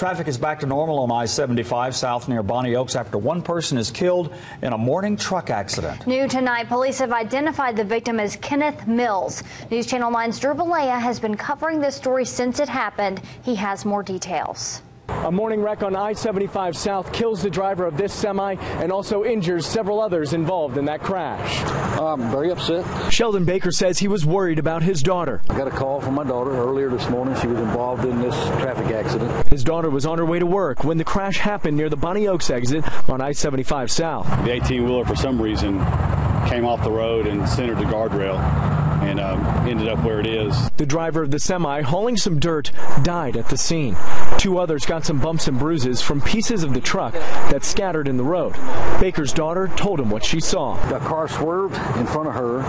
Traffic is back to normal on I-75 south near Bonny Oaks after one person is killed in a morning truck accident. New tonight, police have identified the victim as Kenneth Mills. News Channel 9's Drew Balea has been covering this story since it happened. He has more details. A morning wreck on I-75 South kills the driver of this semi and also injures several others involved in that crash. I'm very upset. Sheldon Baker says he was worried about his daughter. I got a call from my daughter earlier this morning. She was involved in this traffic accident. His daughter was on her way to work when the crash happened near the Bonny Oaks exit on I-75 South. The 18-wheeler, for some reason, came off the road and centered the guardrail and um, ended up where it is. The driver of the semi, hauling some dirt, died at the scene. Two others got some bumps and bruises from pieces of the truck that scattered in the road. Baker's daughter told him what she saw. The car swerved in front of her,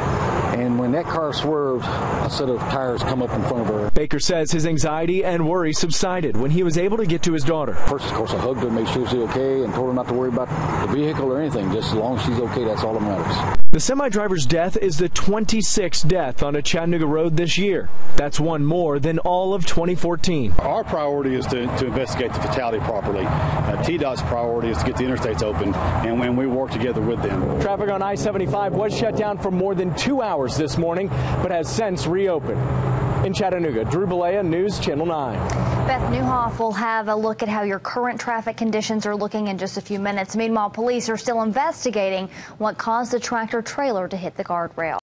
and when that car swerved, a set of tires come up in front of her. Baker says his anxiety and worry subsided when he was able to get to his daughter. First, of course, I hugged her, made sure she was okay, and told her not to worry about the vehicle or anything. Just as long as she's okay, that's all that matters. The semi driver's death is the 26th death on a Chattanooga road this year. That's one more than all of 2014. Our priority is to, to investigate the fatality properly. Uh, TDOT's priority is to get the interstates open, and when we work together with them. Traffic on I 75 was shut down for more than two hours this morning, but has since reopened. In Chattanooga, Drew Balea, News Channel 9. Beth Newhoff will have a look at how your current traffic conditions are looking in just a few minutes. Meanwhile, police are still investigating what caused the tractor trailer to hit the guardrail.